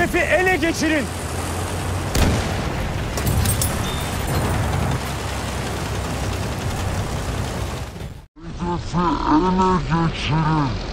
Hedefi ele geçirin. Hedefi ele geçirin.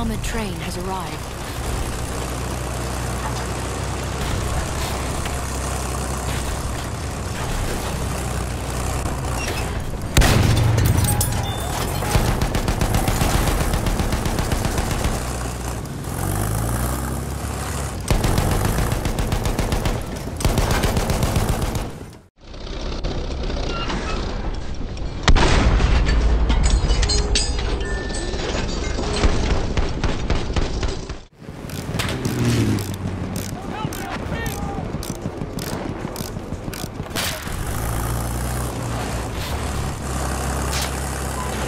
Armored train has arrived.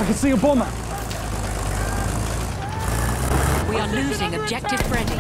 I can see a bomber. We are losing objective Freddy.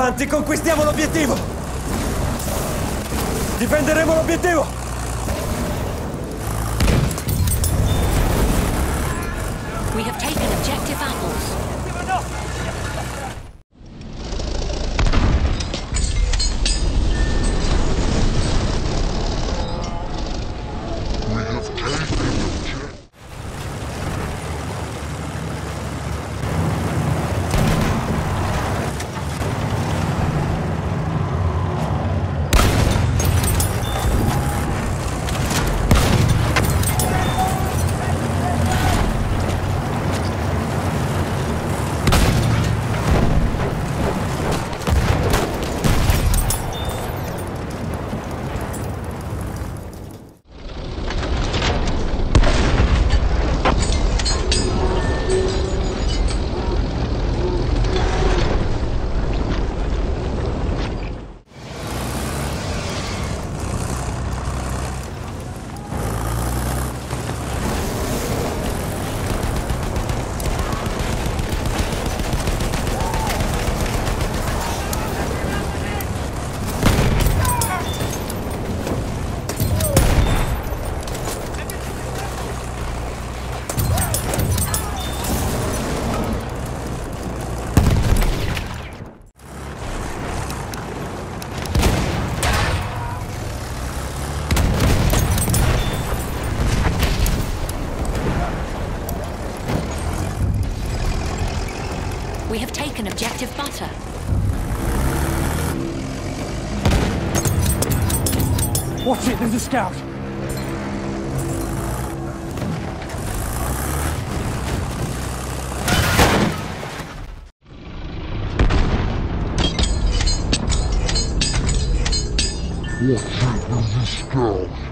Avanti, conquistiamo l'obiettivo. Difenderemo l'obiettivo. We have taken objective apples. We have taken objective butter. Watch it, there's a scout. Watch it, there's a scout.